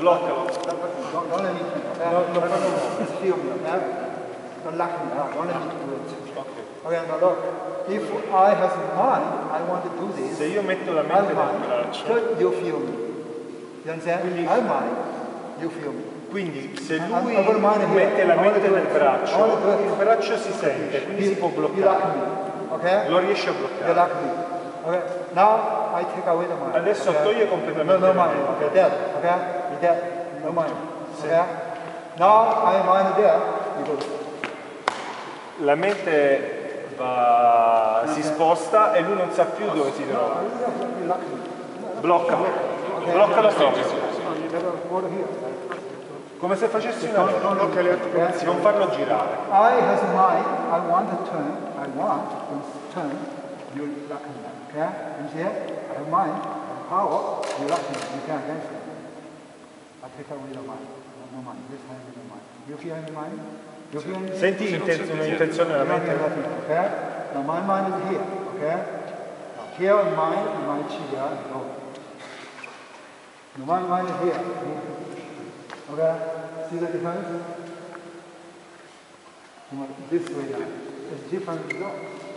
bloccalo. Don't, don't let me think. Okay? No, no fanno Just feel me. Okay? Don't lock me out. Don't let me do it. Okay, now look. If I have mind, I want to do this. Se io metto la mente nel braccio, So you feel me. You understand? Quindi- I mind. You feel me. quindi se lui mette la mente nel braccio, il braccio si sente, quindi si può bloccare. Okay? Lo riesce a bloccare. Okay. Now I take away the mind. Adesso okay? toglie No, completamente no la mind. mente. Okay, dead. Okay? Dead. No mind. Okay? Now I there. You go. La mente va- si sposta e lui non sa più dove si trova. Blocca, blocca la here. Come se facessi una at it. non farlo girare. I has mind. I want to turn. I want to turn. You lock me. Okay? You see it? I have mind. I have power. You lock me. You can't against me. I take away the mind. No mind. This time with the mind. You feel any mind? You feel any? Senti l'inten- un'intenzione nella mente? Okay? Now my mind is here. Okay? Now here in mind, in my chi here, no. Now my mind is here. Okay? See the difference? This way now. It's different results.